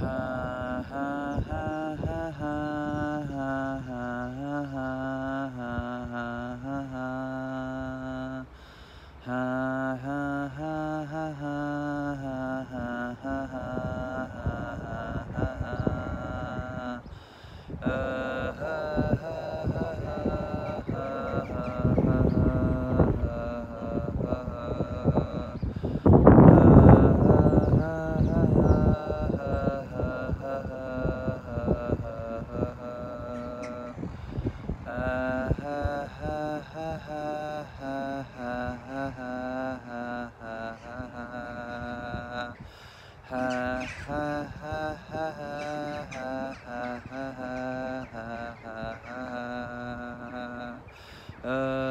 ha Uh...